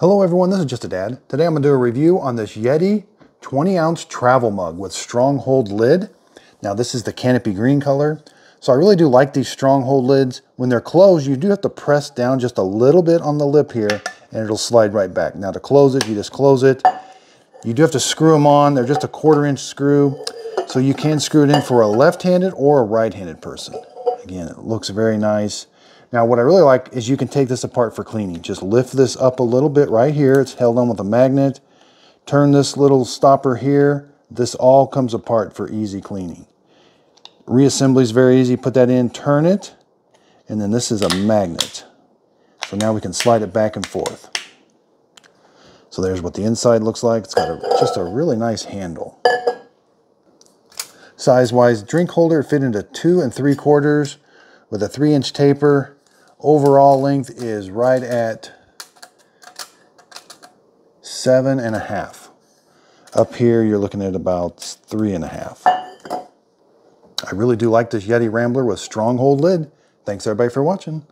Hello everyone, this is Just a Dad. Today I'm going to do a review on this Yeti 20 ounce travel mug with stronghold lid. Now this is the canopy green color. So I really do like these stronghold lids. When they're closed, you do have to press down just a little bit on the lip here and it'll slide right back. Now to close it, you just close it. You do have to screw them on. They're just a quarter inch screw. So you can screw it in for a left-handed or a right-handed person. Again, it looks very nice. Now what I really like is you can take this apart for cleaning. Just lift this up a little bit right here. It's held on with a magnet. Turn this little stopper here. This all comes apart for easy cleaning. Reassembly is very easy. Put that in, turn it, and then this is a magnet. So now we can slide it back and forth. So there's what the inside looks like. It's got a, just a really nice handle. Size-wise, drink holder fit into two and three quarters with a three inch taper Overall length is right at seven and a half. Up here, you're looking at about three and a half. I really do like this Yeti Rambler with stronghold lid. Thanks everybody for watching.